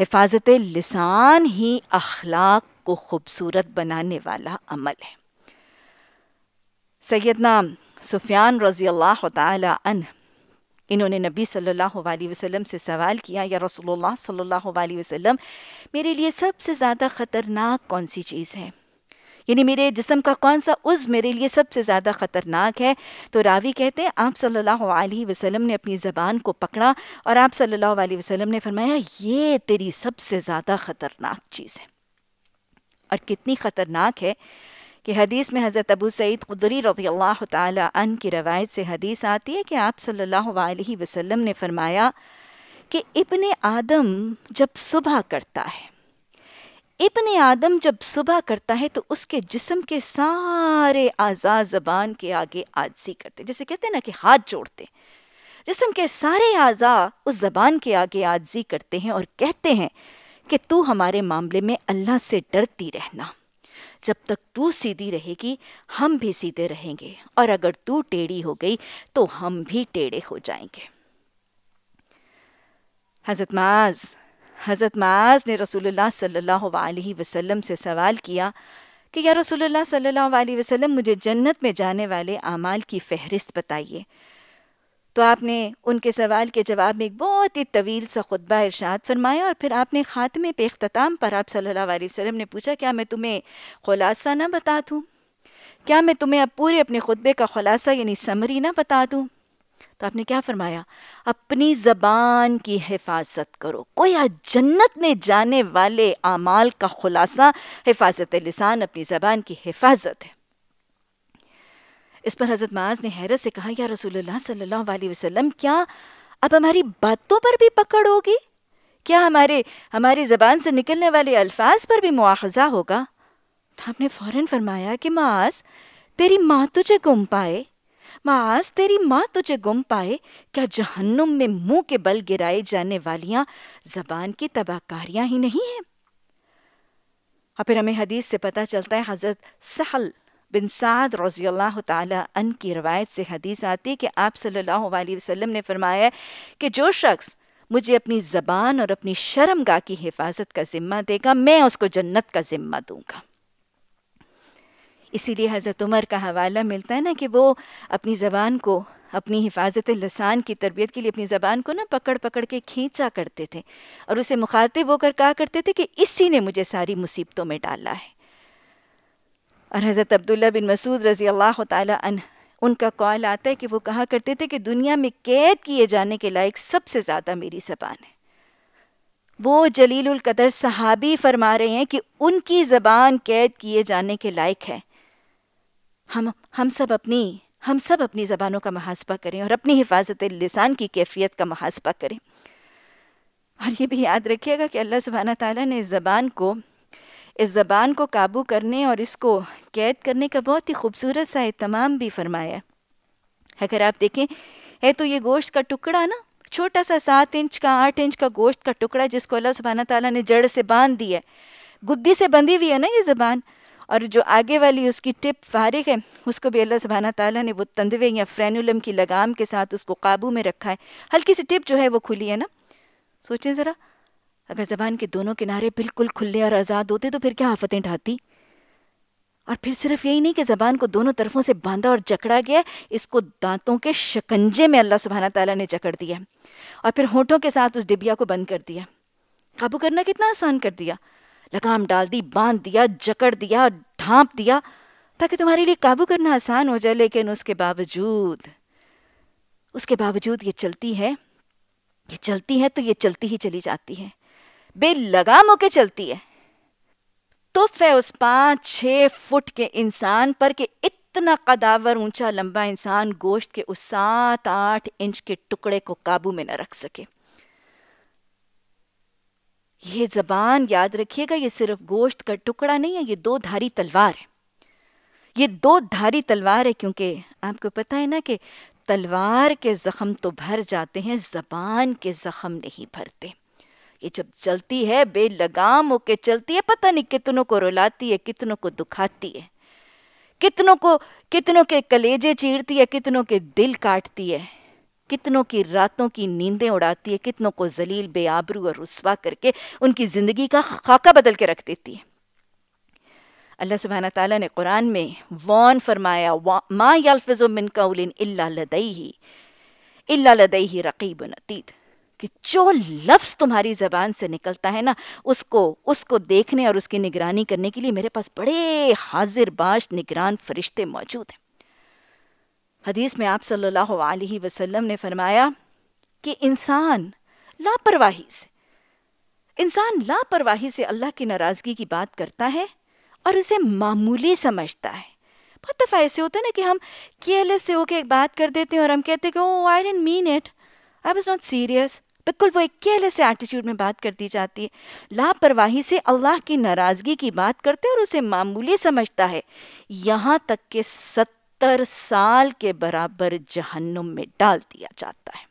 حفاظت لسان ہی اخلاق کو خوبصورت بنانے والا عمل ہے۔ سیدنا سفیان رضی اللہ تعالی عنہ، انہوں نے نبی صلی اللہ علیہ وسلم سے سوال کیا، یا رسول اللہ صلی اللہ علیہ وسلم، میرے لیے سب سے زیادہ خطرناک کون سی چیز ہے؟ یعنی میرے جسم کا کون سا عز میرے لیے سب سے زیادہ خطرناک ہے؟ تو راوی کہتے ہیں، آپ صلی اللہ علیہ وسلم نے اپنی زبان کو پکڑا اور آپ صلی اللہ علیہ وسلم نے فرمایا، یہ تیری سب سے زیادہ خطرناک چیز ہے۔ اور کتنی خطرناک ہے کہ حدیث میں حضرت ابو سعید قدری رضی اللہ تعالی عنہ کی روایت سے حدیث آتی ہے کہ آپ صلی اللہ علیہ وسلم نے فرمایا کہ ابن آدم جب صبح کرتا ہے ابن آدم جب صبح کرتا ہے تو اس کے جسم کے سارے اعضاء زبان کے آگے آجزی کرتے جیسے کہتے ہیں نا کہ ہاتھ جوڑتے جسم کے سارے اعضاء اس زبان کے آگے آجزی کرتے ہیں اور کہتے ہیں کہ تو ہمارے معاملے میں اللہ سے ڈرتی رہنا۔ جب تک تو سیدھی رہے گی، ہم بھی سیدھے رہیں گے۔ اور اگر تو ٹیڑھی ہو گئی تو ہم بھی ٹیڑھے ہو جائیں گے۔ حضرت معاذ حضرت معاذ نے رسول اللہ صلی اللہ علیہ وسلم سے سوال کیا کہ یا رسول اللہ صلی اللہ علیہ وسلم مجھے جنت میں جانے والے اعمال کی فہرست بتائیے؟ تو آپ نے ان کے سوال کے جواب میں ایک بہت ہی طویل سا خطبہ ارشاد فرمایا اور پھر آپ نے خاتمے پہ اختتام پر آپ صلی اللہ علیہ وسلم نے پوچھا، کیا میں تمہیں خلاصہ نہ بتا دوں؟ کیا میں تمہیں اب پورے اپنے خطبے کا خلاصہ یعنی سمری نہ بتا دوں؟ تو آپ نے کیا فرمایا؟ اپنی زبان کی حفاظت کرو۔ کوئی جنت میں جانے والے اعمال کا خلاصہ حفاظت لسان اپنی زبان کی حفاظت ہے۔ اس پر حضرت معاذ نے حیرت سے کہا، یا رسول اللہ صلی اللہ علیہ وسلم، کیا اب ہماری باتوں پر بھی پکڑ ہوگی؟ کیا ہمارے، ہماری زبان سے نکلنے والے الفاظ پر بھی مواخذہ ہوگا؟ تو آپ نے فوراً فرمایا کہ معاذ، تیری ماں تجھے گم پائے۔ معاذ، تیری ماں تجھے گم پائے؟ کیا جہنم میں منہ کے بل گرائے جانے والیاں زبان کی تباہ کاریاں ہی نہیں ہیں؟ اور پھر ہمیں حدیث سے پتہ چلتا ہے، حضرت سہل بن سعد رضی اللہ تعالی ان کی روایت سے حدیث آتی کہ آپ صلی اللہ علیہ وسلم نے فرمایا کہ جو شخص مجھے اپنی زبان اور اپنی شرم گاہ کی حفاظت کا ذمہ دے گا، میں اس کو جنت کا ذمہ دوں گا۔ اسی لیے حضرت عمر کا حوالہ ملتا ہے نا کہ وہ اپنی زبان کو، اپنی حفاظت لسان کی تربیت کے لیے اپنی زبان کو نا پکڑ پکڑ کے کھینچا کرتے تھے اور اسے مخاطب ہو کر کہا کرتے تھے کہ اسی نے مجھے ساری مصیبتوں میں ڈالا ہے۔ اور حضرت عبداللہ بن مسعود رضی اللہ تعالی عنہ، ان کا قول آتا ہے کہ وہ کہا کرتے تھے کہ دنیا میں قید کیے جانے کے لائق سب سے زیادہ میری زبان ہے۔ وہ جلیل القدر صحابی فرما رہے ہیں کہ ان کی زبان قید کیے جانے کے لائق ہے۔ ہم ہم سب اپنی، ہم سب اپنی زبانوں کا محاسبہ کریں اور اپنی حفاظت لسان کی کیفیت کا محاسبہ کریں۔ اور یہ بھی یاد رکھیے گا کہ اللہ سبحانہ تعالیٰ نے اس زبان کو، اس زبان کو قابو کرنے اور اس کو قید کرنے کا بہت ہی خوبصورت سا اہتمام بھی فرمایا اگر آپ دیکھیں ہے تو یہ گوشت کا ٹکڑا نا، چھوٹا سا سات انچ کا، آٹھ انچ کا گوشت کا ٹکڑا جس کو اللہ سبحانہ تعالیٰ نے جڑ سے باندھ دی ہے، گدی سے بندھی ہوئی ہے نا یہ زبان۔ اور جو آگے والی اس کی ٹپ فارغ ہے، اس کو بھی اللہ سبحانہ تعالیٰ نے وہ تندوے یا فرینولم کی لگام کے ساتھ اس کو قابو میں رکھا ہے۔ ہلکی سی ٹپ جو ہے وہ کھلی ہے نا۔ سوچیں ذرا، اگر زبان کے دونوں کنارے بالکل کھلے اور آزاد ہوتے تو پھر کیا آفتیں ڈھاتی اور پھر صرف یہی نہیں کہ زبان کو دونوں طرفوں سے باندھا اور جکڑا گیا، اس کو دانتوں کے شکنجے میں اللہ سبحانہ تعالیٰ نے جکڑ دیا اور پھر ہونٹوں کے ساتھ اس ڈبیا کو بند کر دیا۔ قابو کرنا کتنا آسان کر دیا۔ لگام ڈال دی، باندھ دیا، جکڑ دیا، ڈھانپ دیا تاکہ تمہارے لیے قابو کرنا آسان ہو جائے، لیکن اس کے باوجود، اس کے باوجود یہ چلتی ہے، یہ چلتی ہے تو یہ چلتی ہی چلی جاتی ہے۔ بے لگام ہو کے چلتی ہے۔ تف ہے اس پانچ، چھ فٹ کے انسان پر کہ اتنا قداور اونچا لمبا انسان گوشت کے اس سات، آٹھ انچ کے ٹکڑے کو قابو میں نہ رکھ سکے۔ یہ زبان یاد رکھیے گا، یہ صرف گوشت کا ٹکڑا نہیں ہے، یہ دو دھاری تلوار ہے۔ یہ دو دھاری تلوار ہے کیونکہ آپ کو پتا ہے نا کہ تلوار کے زخم تو بھر جاتے ہیں، زبان کے زخم نہیں بھرتے۔ یہ جب چلتی ہے، بے لگام ہو کے چلتی ہے، پتہ نہیں کتنوں کو رلاتی ہے، کتنوں کو دکھاتی ہے۔ کتنوں کو، کتنوں کے کلیجے چیرتی ہے، کتنوں کے دل کاٹتی ہے۔ کتنوں کی راتوں کی نیندیں اڑاتی ہے، کتنوں کو ذلیل، بے آبرو اور رسوا کر کے ان کی زندگی کا خاکہ بدل کے رکھ دیتی ہے۔ اللہ سبحانہ تعالیٰ نے قرآن میں وان فرمایا ما یلفظ من قول الا لدیہ الا لدیہ رقیب نتید کہ جو لفظ تمہاری زبان سے نکلتا ہے نا، اس کو اس کو دیکھنے اور اس کی نگرانی کرنے کے لیے میرے پاس بڑے حاضر باش نگران فرشتے موجود ہیں۔ حدیث میں آپ صلی اللہ علیہ وسلم نے فرمایا کہ انسان لاپرواہی سے انسان لاپرواہی سے اللہ کی ناراضگی کی بات کرتا ہے اور اسے معمولی سمجھتا ہے۔ بہت دفعہ ایسے ہوتا ہے نا کہ ہم کیئرلیس سے ہو کے ایک بات کر دیتے ہیں اور ہم کہتے ہیں کہ او I didn't mean it I was not serious بالکل وہ ایک کیئرلیس سے ایٹیچیوڈ میں بات کر دی جاتی ہے۔ لاپرواہی سے اللہ کی ناراضگی کی بات کرتے اور اسے معمولی سمجھتا ہے۔ یہاں تک کہ ست ستر سال کے برابر جہنم میں ڈال دیا جاتا ہے۔